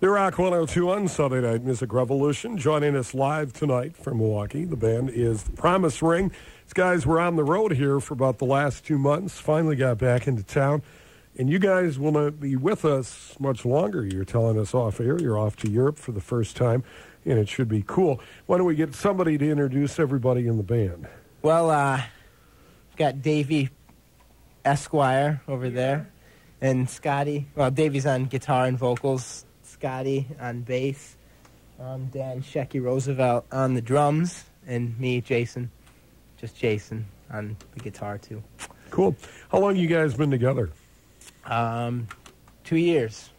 The Rock 1021 Sunday Night Music Revolution. Joining us live tonight from Milwaukee. The band is the Promise Ring. These guys were on the road here for about the last two months, finally got back into town. And you guys will not be with us much longer. You're telling us off air. You're off to Europe for the first time, and it should be cool. Why don't we get somebody to introduce everybody in the band? Well, uh, got Davey Esquire over there, and Scotty. Well, Davey's on guitar and vocals. Scotty on bass. Um, Dan Shecky Roosevelt on the drums, and me, Jason, just Jason on the guitar too. Cool. How long you guys been together? Um, two years.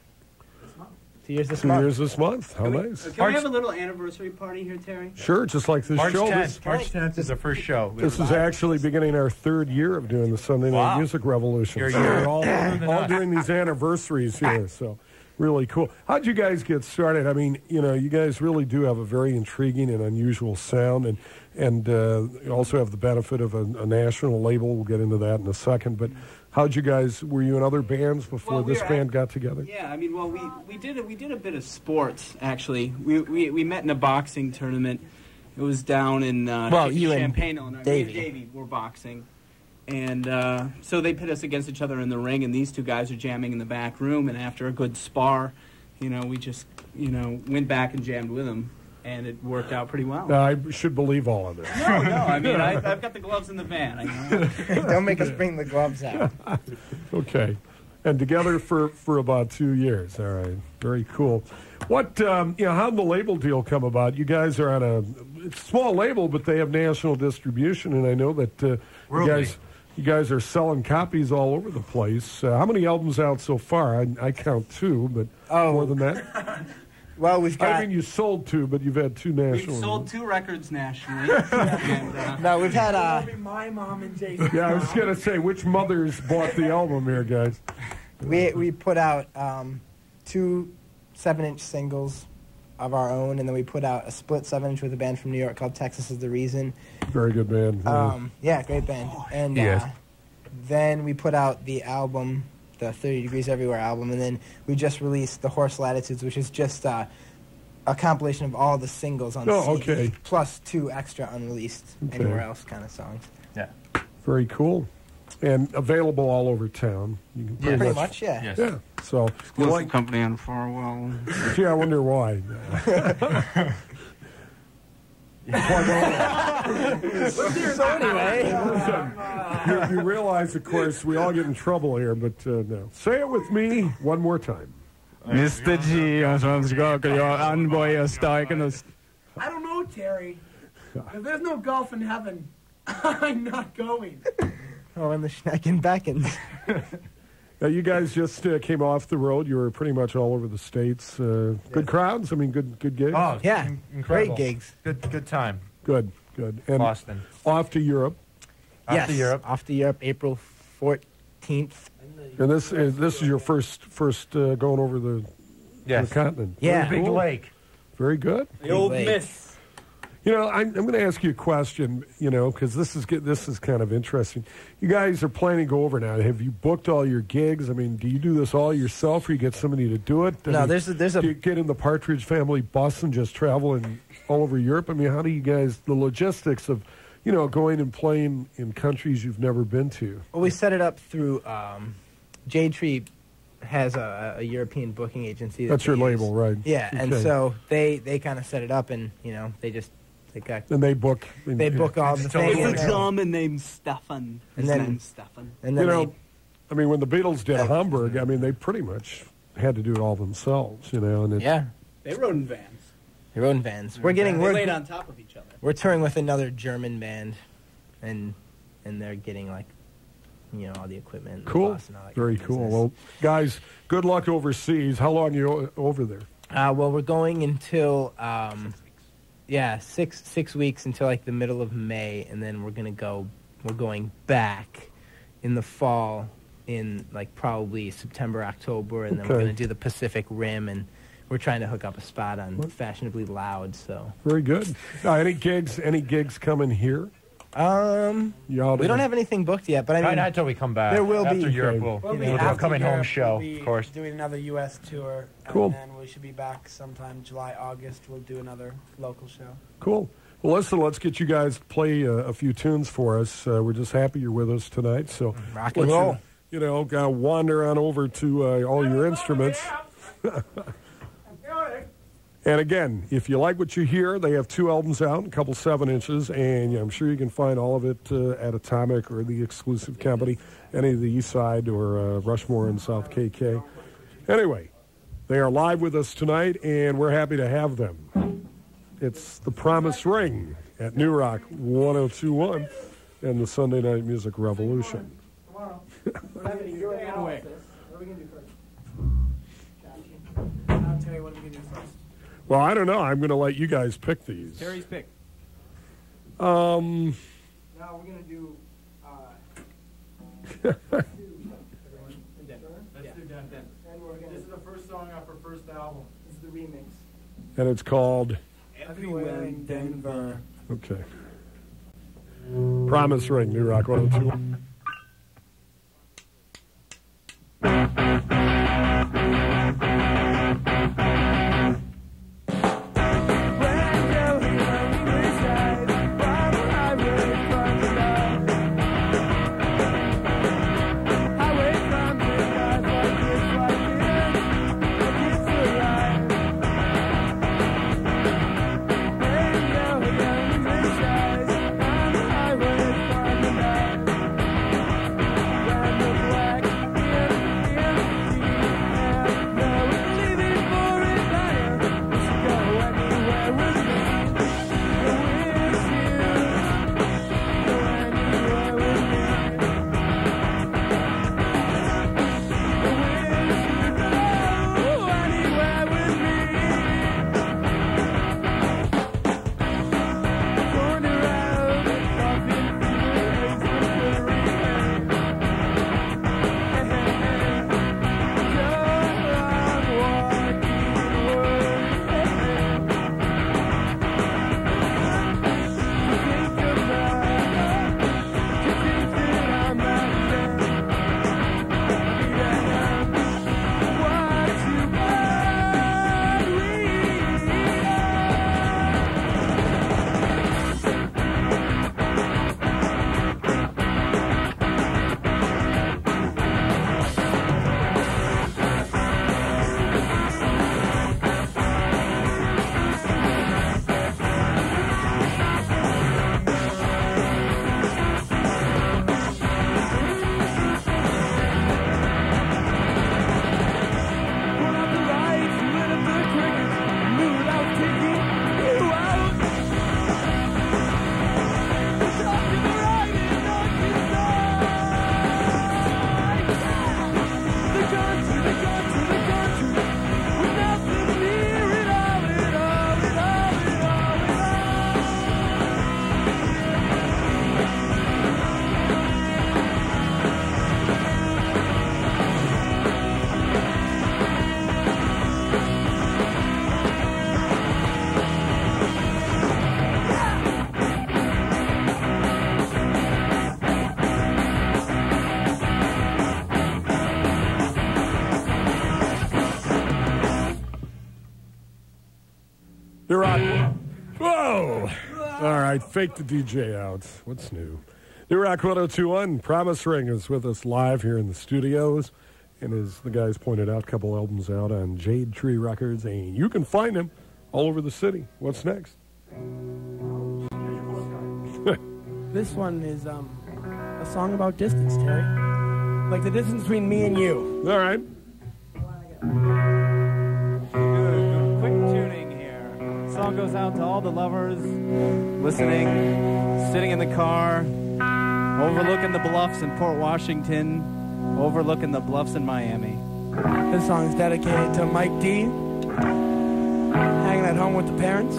Two years this month. Two month. years this month. How Can we- nice. Can we have a little anniversary party here, Terry? Sure, just like this March show. 10th. This, March 10th is the first show. this is actually beginning our third year of doing the Sunday Night Wow. Music Revolution. You're, So you're all older than all us. during these anniversaries here. So really cool. How'd you guys get started? I mean, you know, you guys really do have a very intriguing and unusual sound, and and uh, you also have the benefit of a, a national label. We'll get into that in a second. But how'd you guys? Were you in other bands before Well, we this band at- got together? Yeah, I mean, well, we, we did a, we did a bit of sports actually. We, we we met in a boxing tournament. It was down in uh, Well, Ch- you and Champaign, Illinois. Me and Davey. Davey were boxing, and uh, so they pit us against each other in the ring. And these two guys are jamming in the back room. And after a good spar, you know, we just you know went back and jammed with them, and it worked out pretty well. I should believe all of this. No, no, I mean, I, I've got the gloves in the van. I know. Don't make us bring the gloves out. Okay. And together for, for about two years. All right. Very cool. What, um, you know, how did the label deal come about? You guys are on a it's a small label, but they have national distribution, and I know that uh, you Worldly. guys you guys are selling copies all over the place. Uh, how many albums out so far? I, I count two, but Oh. more than that. Well, we've got. I mean, you sold two, but you've had two We've sold two records nationally. and, uh, no, we've had. Uh, my mom and Jason. Yeah, I was gonna say which mothers bought the album here, guys. We we put out um, two seven-inch singles of our own, and then we put out a split seven-inch with a band from New York called Texas is the Reason. Very good band. Yeah. Um, yeah, great band. And Yes. uh, then we put out the album, the Thirty Degrees Everywhere album, and then we just released the Horse Latitudes, which is just uh, a compilation of all the singles on Oh, CD, okay. plus two extra unreleased Okay. anywhere else kind of songs. Yeah. Very cool. And available all over town. You can pretty, Pretty much. much, yeah. Yes. Yeah. So, you Exclusive like, company on Farwell. gee, I wonder why. So anyway, you, you realize, of course, we all get in trouble here, but uh, no. Say it with me one more time. Mr. G, on svenska, jag anboy är starkast. I don't know, Terry. If there's no golf in heaven, I'm not going. Oh, and the Schnecken Beckons. Uh, you guys just uh, came off the road. You were pretty much all over the states. Uh, Good crowds. I mean, good good gigs. Oh, Yeah, in- incredible. great gigs. Good, good time. Good, good. And Boston. off to Europe. Off yes, to Europe. Off to Europe, April 14th. And this is this is your first first uh, going over the, Yes. the continent. Yeah. Very Big cool. Lake. Very good. The old Lake. miss. You know, I'm, I'm going to ask you a question. You know, because this is get- this is kind of interesting. You guys are planning to go over now. Have you booked all your gigs? I mean, do you do this all yourself, or you get somebody to do it? I No, mean, there's a, there's do you a get in the Partridge Family bus and just travel in, all over Europe? I mean, how do you guys the logistics of, you know, going and playing in countries you've never been to? well, we set it up through um, Jade Tree has a, a European booking agency. that That's your use. label, right? Yeah, and so they they kind of set it up, and you know they just they got and they book. they book all the It's totally things, It's and a then, gentleman named Stefan. His And then- name's Stefan. and then You know, they, I mean, when the Beatles did Yeah. Hamburg, I mean, they pretty much had to do it all themselves. You know, and it, yeah, They rode in vans. they rode in vans. We're getting we're, laid on top of each other. we're touring with another German band, and and they're getting like you know all the equipment. and the Cool. bus and all that Very kind of cool. business. Well, guys, good luck overseas. How long you over there? Uh, well, we're going until um, yeah, six six weeks until like the middle of May, and then we're gonna go. We're going back in the fall, in like probably September, October, and then we're gonna do the Pacific Rim, and we're trying to hook up a spot on Fashionably Loud. So Very good. Any gigs? Any gigs coming here? Um, You ought we don't have anything booked yet, but I Probably mean, not until we come back. there will After be- Europe, we'll, We'll we'll be do a after coming home Europe, show, we'll be of course. Doing another U.S. tour. Cool. And then we should be back sometime July, August. We'll do another local show. Cool. Well, listen, let's get you guys to play uh, a few tunes for us. Uh, we're just happy you're with us tonight. So, rock and let roll. You, you know, uh, wander on over to uh, all your instruments. And again, if you like what you hear, they have two albums out, a couple seven inches, and I'm sure you can find all of it uh, at Atomic or the exclusive company, any of the East Side or uh, Rushmore and South KK. Anyway, they are live with us tonight, and we're happy to have them. It's the Promise Ring at New Rock 1021 and the Sunday Night Music Revolution. Tomorrow. We're having a urine analysis. What are we going to do first? I'll tell you what we can do first. Well, I don't know. I'm going to let you guys pick these. Terry's pick. Um, Now we're going to do. Uh, Let's do that then. and we're going This is the first song off her first album. This is the remix. and it's called, Everywhere in Denver. okay. Promise Ring, New Rock 102. New Rock. Whoa! All right, fake the DJ out. What's new? New Rock 1021, Promise Ring is with us live here in the studios. And as the guys pointed out, a couple albums out on Jade Tree Records, and you can find them all over the city. What's next? This one is um, a song about distance, Terry. Like the distance between me and you. All right. Song goes out to all the lovers listening, sitting in the car, overlooking the bluffs in Port Washington, overlooking the bluffs in Miami. This song is dedicated to Mike D. Hanging at home with the parents.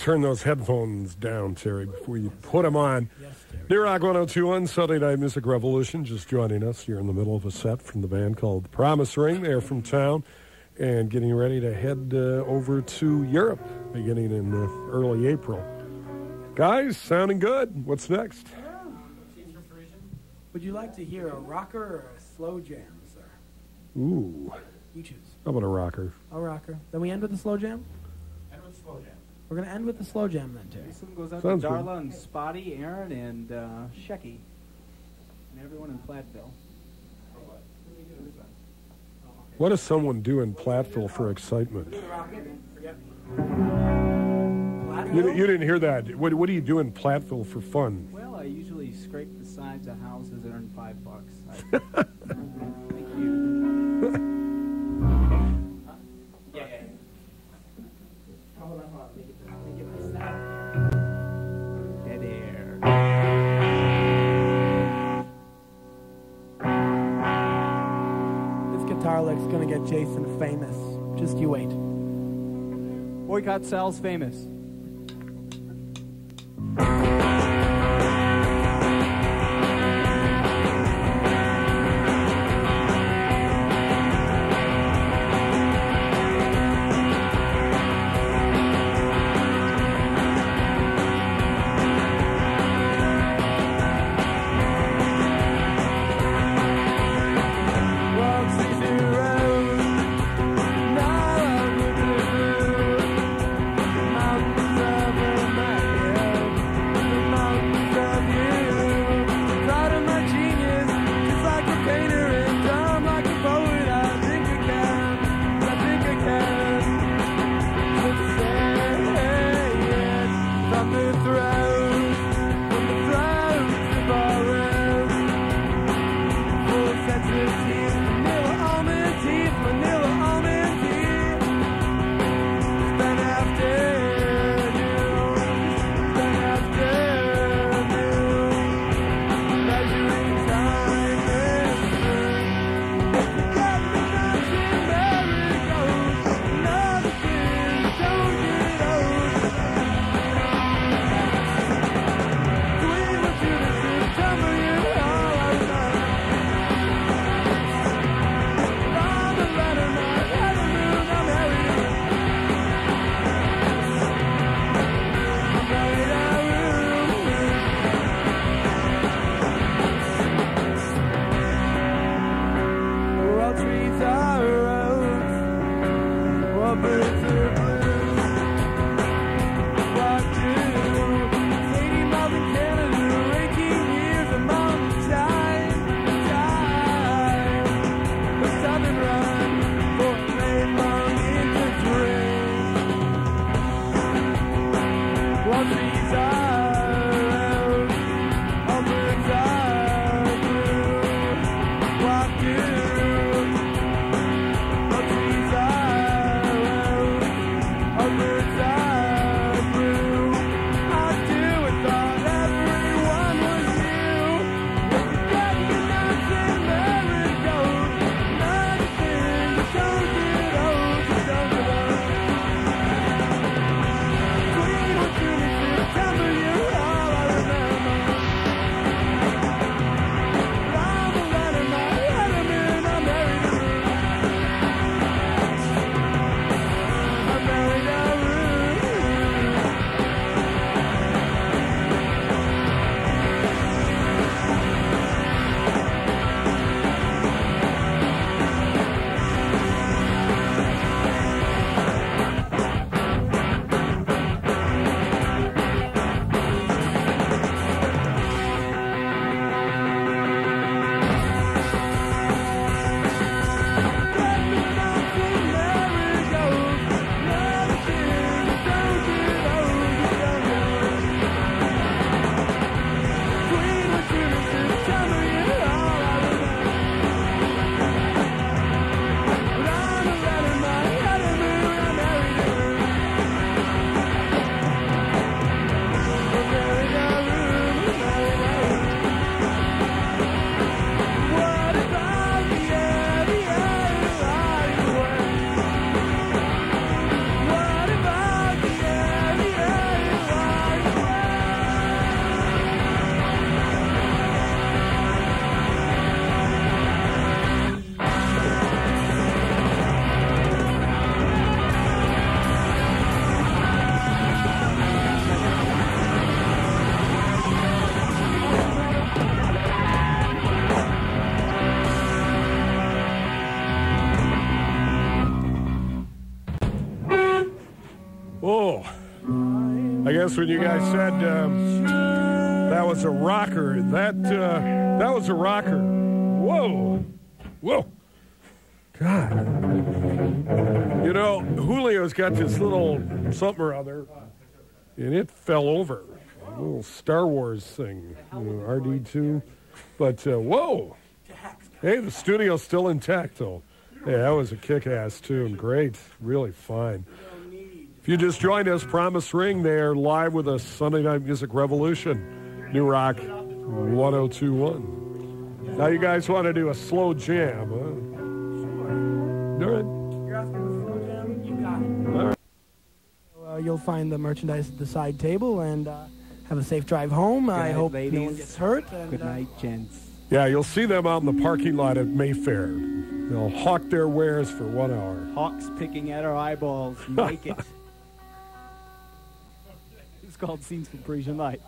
Turn those headphones down, Terry, before you put them on. Yes, Terry. New Rock 1021, Sunday Night Music Revolution, just joining us here in the middle of a set from the band called The Promise Ring. They're from town and getting ready to head uh, over to Europe beginning in uh, early April. Guys, sounding good. What's next? Would you like to hear a rocker or a slow jam, sir? Ooh, You choose. how about a rocker? A rocker. Then we end with a slow jam? And with slow jam. We're going to end with the slow jam then, Terry. This one goes out Sounds to good. Darla and Spotty, Aaron, and uh, Shecky, and everyone in Platteville. What does someone do in Platteville for excitement? You, you didn't hear that. What, what do you do in Platteville for fun? Well, I usually scrape the sides of houses and earn five bucks. I, thank you. Going to get Jason famous. Just you wait. Boycott Sal's famous. This when you guys said um, that was a rocker. That uh, that was a rocker. Whoa, whoa, God. You know, Julio's got this little something or other, and it fell over. A little Star Wars thing, you know, RD2. But uh, whoa, hey, the studio's still intact though. Yeah, that was a kick-ass tune. Great, really fine. If you just joined us, Promise Ring, they're live with us Sunday Night Music Revolution, New Rock 1021. Now you guys want to do a slow jam, huh? All right. Uh, you'll find the merchandise at the side table and uh, have a safe drive home. I night, hope no one gets hurt. And, Good uh, night, gents. Yeah, you'll see them out in the parking lot at Mayfair. They'll hawk their wares for one hour. Hawks picking at our eyeballs. Make it. Called Scenes from Parisian Life.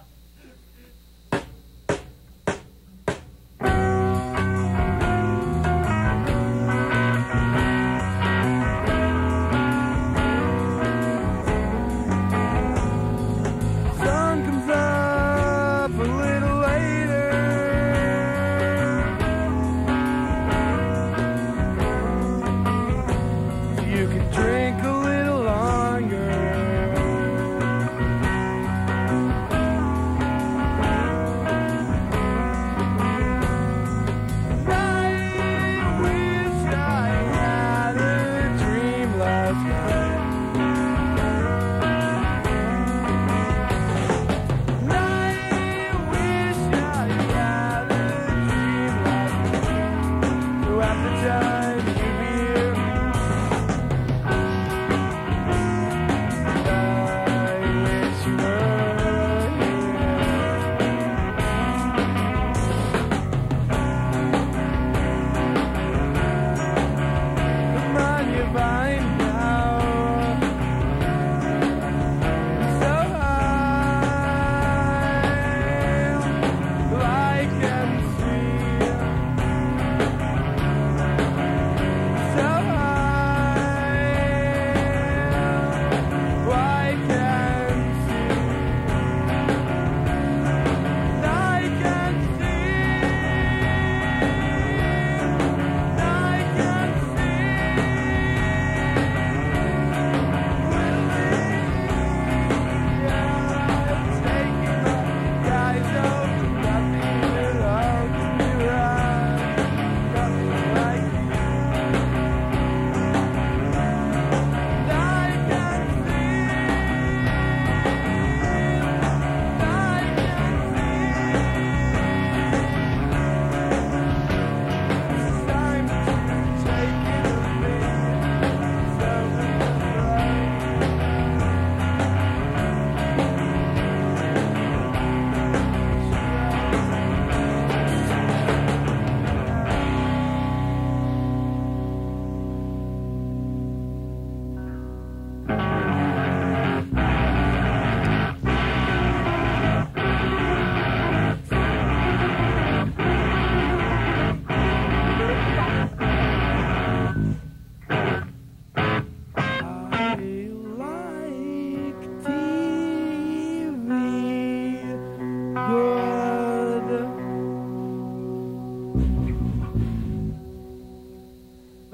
Find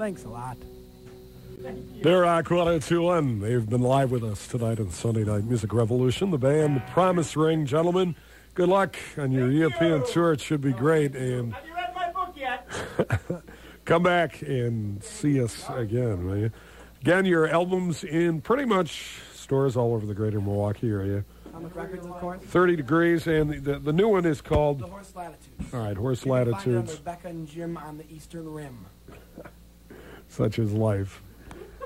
Thanks a lot. They're Rock 1021. They've been live with us tonight on Sunday Night Music Revolution. The band Promise Ring, gentlemen. Good luck on your European tour. It should be great. And Have you read my book yet? come back and see us again, will you? Again, your albums in pretty much stores all over the greater Milwaukee area. Atomic Records, of course. 30 degrees, and the, the, the new one is called... The called, Horse Latitudes. all right, Horse You can find on Latitudes. Rebecca and Jim on the Eastern Rim. Such is life.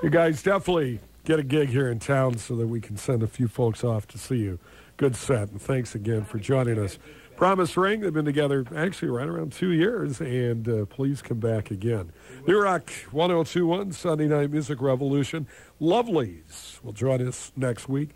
You guys definitely get a gig here in town so that we can send a few folks off to see you. Good set, and thanks again for joining us. Promise Ring, they've been together actually right around two years, and uh, please come back again. New Rock 1021, Sunday Night Music Revolution. Lovelies will join us next week.